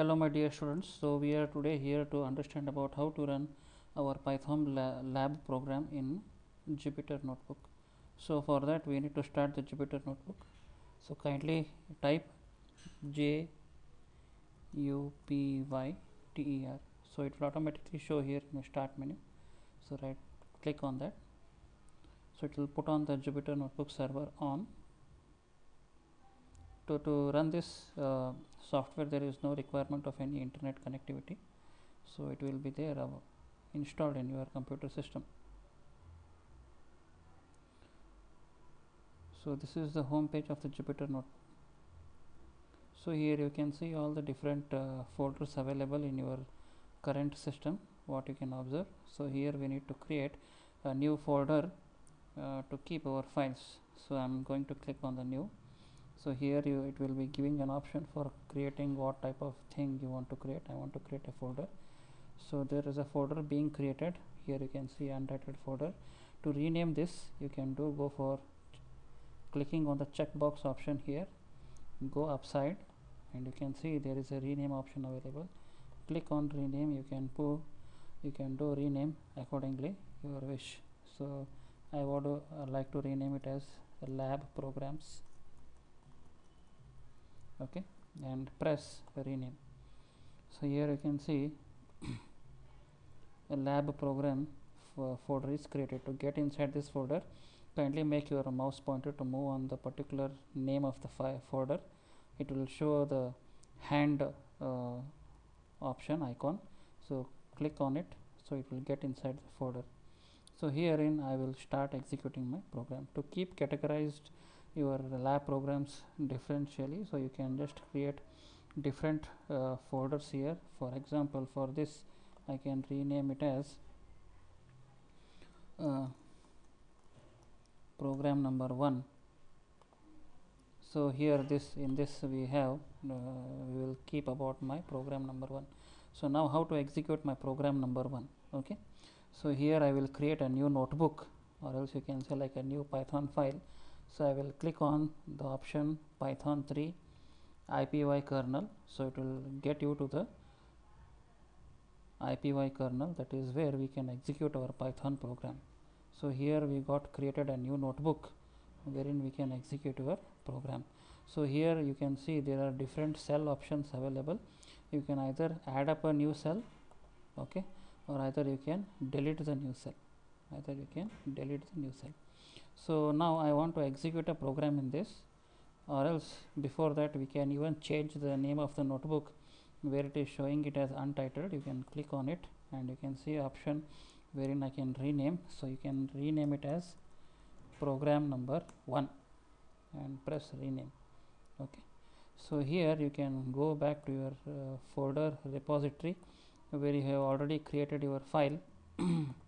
hello my dear students. So we are today here to understand about how to run our python la lab program in jupyter notebook. So for that we need to start the jupyter notebook. So kindly type j u p y t e r. So it will automatically show here in the start menu. So right click on that. So it will put on the jupyter notebook server on. To, to run this uh, software there is no requirement of any internet connectivity. So it will be there uh, installed in your computer system. So this is the home page of the Jupyter notebook so here you can see all the different uh, folders available in your current system what you can observe. So here we need to create a new folder uh, to keep our files. So I'm going to click on the new so here you it will be giving an option for creating what type of thing you want to create. I want to create a folder. So there is a folder being created. Here you can see untitled folder. To rename this you can do go for clicking on the checkbox option here. Go upside and you can see there is a rename option available. Click on rename. You can pull you can do rename accordingly your wish. So I would uh, like to rename it as lab programs okay? And press rename so here you can see a lab program folder is created. To get inside this folder kindly make your mouse pointer to move on the particular name of the folder. It will show the hand uh, option icon. So click on it. So it will get inside the folder. So herein I will start executing my program. To keep categorized your lab programs differentially. So you can just create different uh, folders here. For example for this I can rename it as uh, program number one. So here this in this we have uh, we will keep about my program number one. So now how to execute my program number one? Okay. So here I will create a new notebook or else you can say like a new python file so I will click on the option python 3 IPY kernel. So it will get you to the IPY kernel. That is where we can execute our python program. So here we got created a new notebook wherein we can execute our program. So here you can see there are different cell options available. You can either add up a new cell okay or either you can delete the new cell. Either you can delete the new cell so now I want to execute a program in this or else before that we can even change the name of the notebook where it is showing it as untitled. You can click on it and you can see option wherein I can rename. So you can rename it as program number 1 and press rename. Okay. So here you can go back to your uh, folder repository where you have already created your file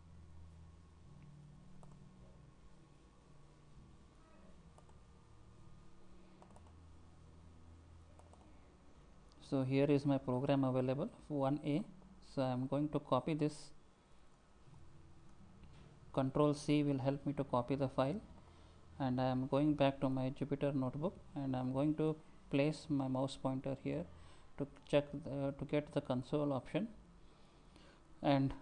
so here is my program available. 1a so I am going to copy this. Control C will help me to copy the file. And I am going back to my Jupyter notebook. And I am going to place my mouse pointer here to check the, to get the console option. And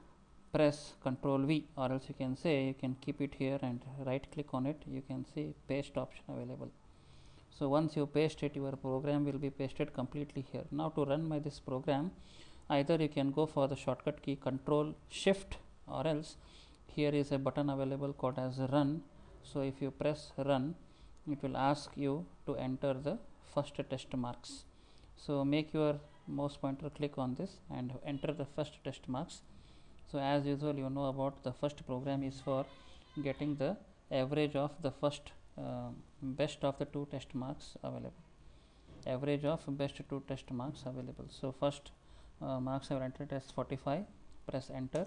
press control V or else you can say you can keep it here and right click on it. You can see paste option available so once you paste it your program will be pasted completely here. Now to run my this program either you can go for the shortcut key control shift or else here is a button available called as run. So if you press run it will ask you to enter the first test marks. So make your mouse pointer click on this and enter the first test marks. So as usual you know about the first program is for getting the average of the first uh, best of the two test marks available. Average of best two test marks available. So first uh, marks have entered as 45 press enter.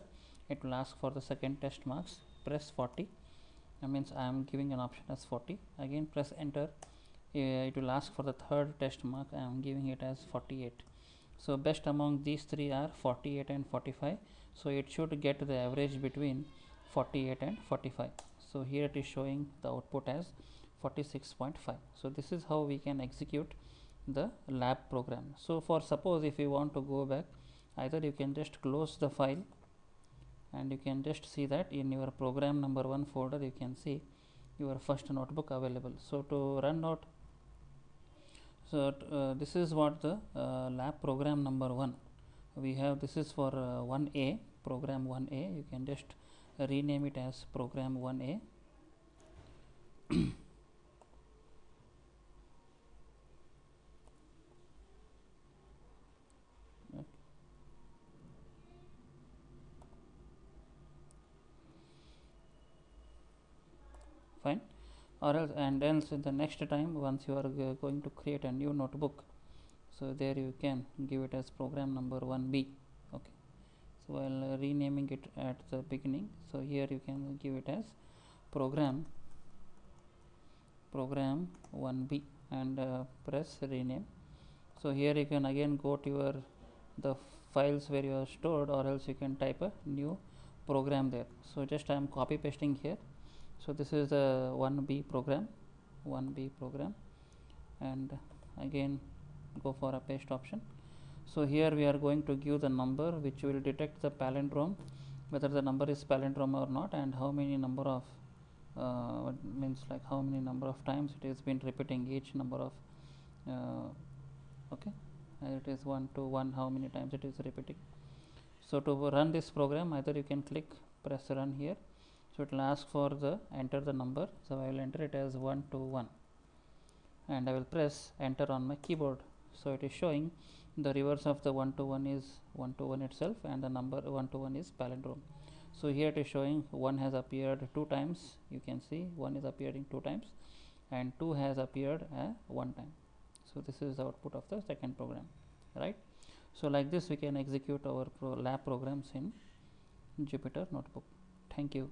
It will ask for the second test marks press 40 that means I am giving an option as 40 again press enter. Uh, it will ask for the third test mark. I am giving it as 48 so best among these three are 48 and 45 so it should get the average between 48 and 45 so here it is showing the output as 46.5 so this is how we can execute the lab program. So, for suppose if you want to go back either you can just close the file and you can just see that in your program number 1 folder you can see your first notebook available. So, to run out so uh, this is what the uh, lab program number 1 we have this is for uh, 1a program 1a you can just rename it as program 1a fine. Or else and else the next time once you are going to create a new notebook so there you can give it as program number 1b okay so while uh, renaming it at the beginning. So here you can give it as program program 1b and uh, press rename. So here you can again go to your the files where you are stored or else you can type a new program there. So just I am copy pasting here. So this is the 1b program 1b program. And again go for a paste option so here we are going to give the number which will detect the palindrome whether the number is palindrome or not and how many number of uh, means like how many number of times it has been repeating each number of uh, okay? It is 1 to 1 how many times it is repeating. So to run this program either you can click press run here. So it will ask for the enter the number. So I will enter it as 1 to 1 and I will press enter on my keyboard so it is showing the reverse of the 1 to 1 is 1 to 1 itself and the number 1 to 1 is palindrome. So here it is showing 1 has appeared two times. You can see 1 is appearing two times and 2 has appeared uh, one time. So this is the output of the second program right? So like this we can execute our pro lab programs in Jupyter notebook. Thank you